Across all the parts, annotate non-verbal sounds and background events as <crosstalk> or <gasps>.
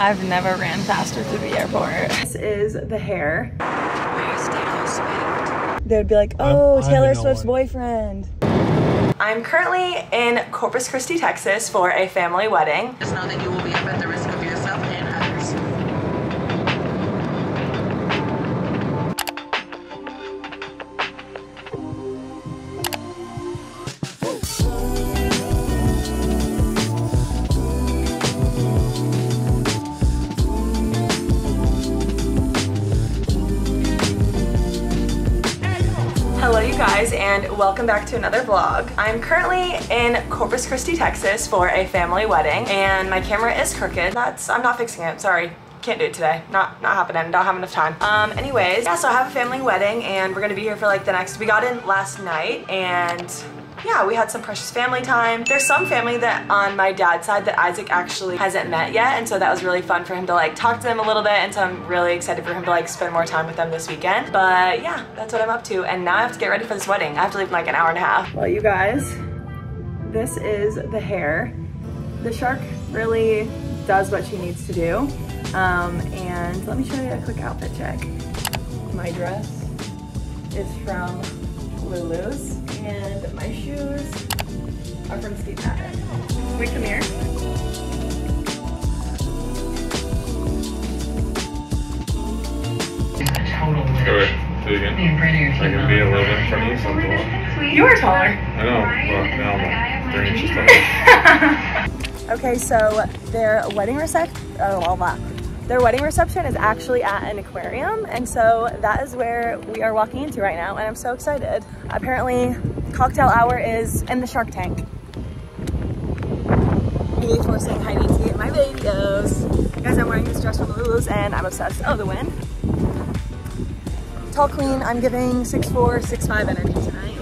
I've never ran faster through the airport. This is the hair. Where's Taylor Swift? They would be like, oh, I'm Taylor in Swift's Hawaii. boyfriend. I'm currently in Corpus Christi, Texas for a family wedding. Just know that you will be up at the risk guys and welcome back to another vlog. I'm currently in Corpus Christi, Texas for a family wedding and my camera is crooked. That's, I'm not fixing it, sorry. Can't do it today. Not not happening. Don't have enough time. Um, anyways, yeah, so I have a family wedding and we're gonna be here for like the next, we got in last night and yeah, we had some precious family time. There's some family that on my dad's side that Isaac actually hasn't met yet, and so that was really fun for him to like talk to them a little bit, and so I'm really excited for him to like spend more time with them this weekend. But yeah, that's what I'm up to, and now I have to get ready for this wedding. I have to leave in like an hour and a half. Well, you guys, this is the hair. The shark really does what she needs to do. Um, and let me show you a quick outfit check. My dress is from Lulu's, and are from Steve Madden. Wait, come here. Go ahead. Do it again. I can be a little bit in front of you sometimes. You are taller. I know. Well, now I'm three inches taller. <laughs> Okay, so their wedding reception, oh, all that. Their wedding reception is actually at an aquarium, and so that is where we are walking into right now, and I'm so excited. Apparently, cocktail hour is in the Shark Tank. Me for saying hi to in my videos. Guys, I'm wearing this dress from Lulu's, and I'm obsessed. Oh, the wind. Tall queen, I'm giving 6'4", 6'5", energy tonight.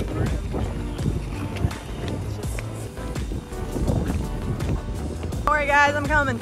Don't worry guys, I'm coming.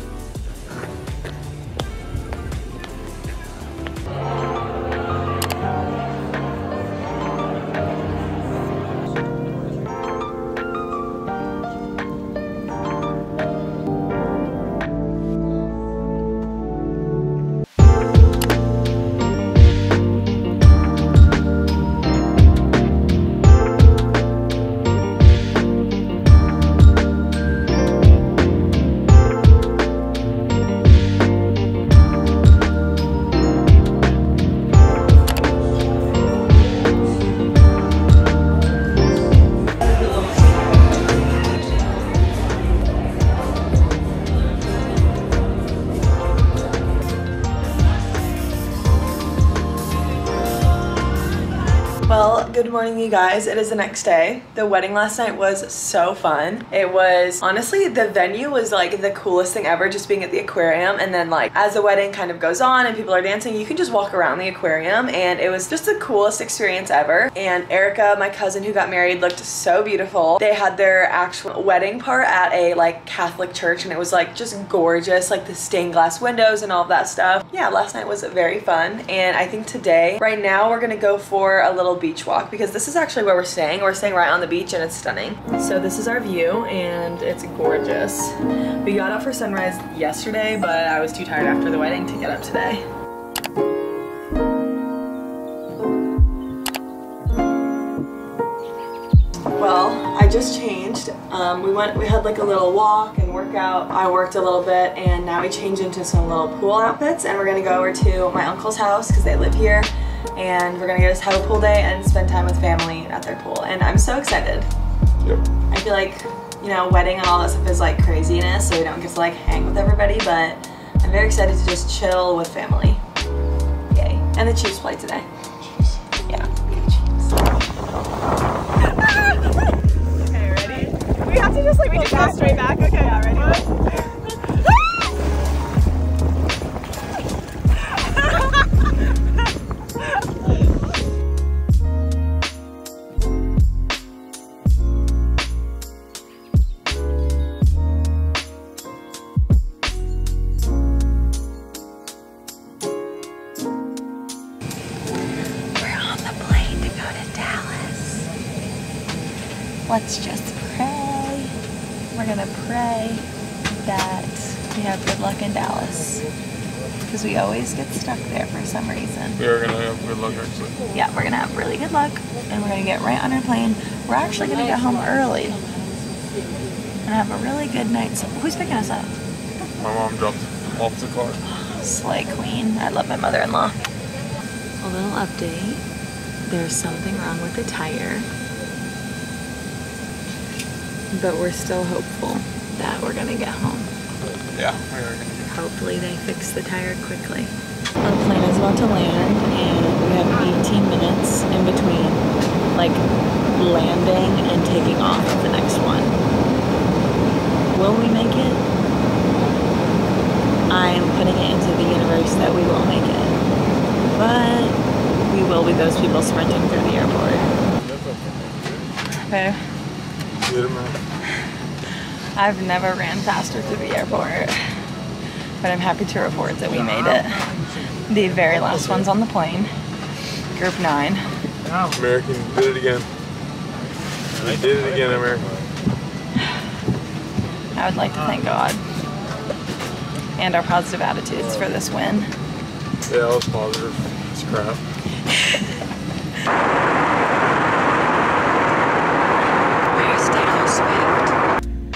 Well, good morning, you guys. It is the next day. The wedding last night was so fun. It was honestly, the venue was like the coolest thing ever, just being at the aquarium. And then, like, as the wedding kind of goes on and people are dancing, you can just walk around the aquarium. And it was just the coolest experience ever. And Erica, my cousin who got married, looked so beautiful. They had their actual wedding part at a like Catholic church, and it was like just gorgeous, like the stained glass windows and all that stuff. Yeah, last night was very fun. And I think today, right now, we're gonna go for a little beach walk because this is actually where we're staying. We're staying right on the beach and it's stunning. So this is our view and it's gorgeous. We got up for sunrise yesterday, but I was too tired after the wedding to get up today. Well, I just changed. Um, we went, we had like a little walk and workout. I worked a little bit and now we changed into some little pool outfits and we're gonna go over to my uncle's house because they live here and we're gonna just have a pool day and spend time with family at their pool and I'm so excited. Yep. I feel like, you know, wedding and all that stuff is like craziness so we don't get to like hang with everybody but I'm very excited to just chill with family. Yay. And the Chiefs play today. Yeah. <laughs> Okay, ready? We have to just like we just go straight back. Okay, yeah, ready? Let's just pray. We're gonna pray that We have good luck in Dallas. Because we always get stuck there for some reason. We are gonna have good luck actually. Yeah, we're gonna have really good luck and we're gonna get right on our plane. We're actually gonna get home early and have a really good night. So who's picking us up? My mom dropped off the car. <gasps> Slay Queen. I love my mother-in-law. A little update. There's something wrong with the tire. But we're still hopeful that we're gonna get home. Yeah, we are gonna Hopefully they fix the tire quickly. Our plane is about to land and we have 18 minutes in between like landing and taking off the next one. Will we make it? I'm putting it into the universe that we will make it. But we will be those people sprinting through the airport. Okay. I've never ran faster through the airport, but I'm happy to report that we made it. The very last ones on the plane, group nine. American did it again. I did it again, American. I would like to thank God and our positive attitudes for this win. Yeah, I was positive. It's crap. <laughs>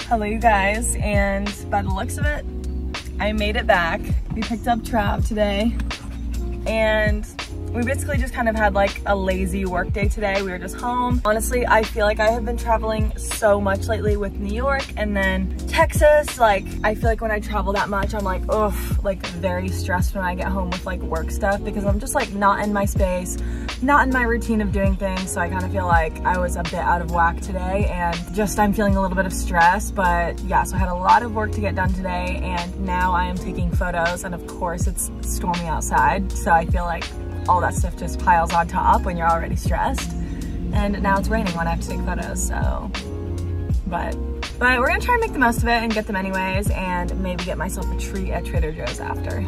Hello, you guys, and by the looks of it, I made it back. We picked up Trav today, and we basically just kind of had like a lazy work day today. We were just home. Honestly, I feel like I have been traveling so much lately with New York and then Texas. Like, I feel like when I travel that much, I'm like, ugh, like very stressed when I get home with like work stuff because I'm just like not in my space, not in my routine of doing things. So I kind of feel like I was a bit out of whack today and just I'm feeling a little bit of stress. But yeah, so I had a lot of work to get done today and now I am taking photos and of course it's stormy outside. So I feel like all that stuff just piles on top when you're already stressed. And now it's raining when I have to take photos, so. But, but we're gonna try and make the most of it and get them anyways and maybe get myself a treat at Trader Joe's after.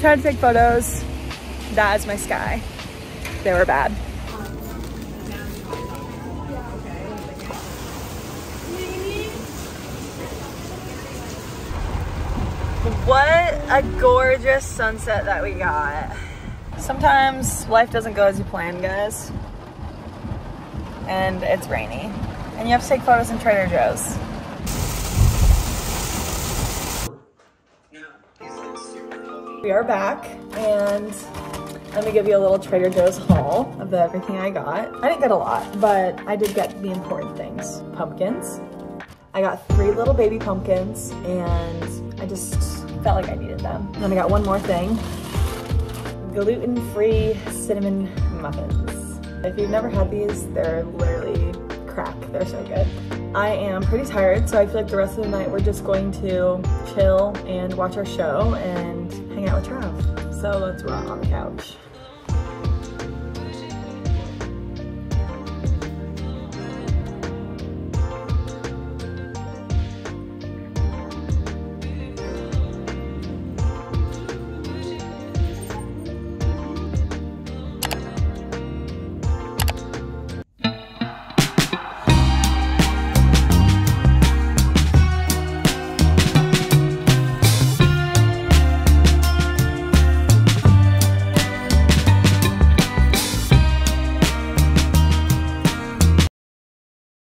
Tried to take photos. That is my sky. They were bad. A gorgeous sunset that we got. Sometimes life doesn't go as you plan, guys. And it's rainy. And you have to take photos in Trader Joe's. We are back and let me give you a little Trader Joe's haul of everything I got. I didn't get a lot, but I did get the important things. Pumpkins. I got three little baby pumpkins and I just felt like I needed them. And then I got one more thing. Gluten-free cinnamon muffins. If you've never had these, they're literally crack. They're so good. I am pretty tired, so I feel like the rest of the night we're just going to chill and watch our show and hang out with Trav. So let's run on the couch.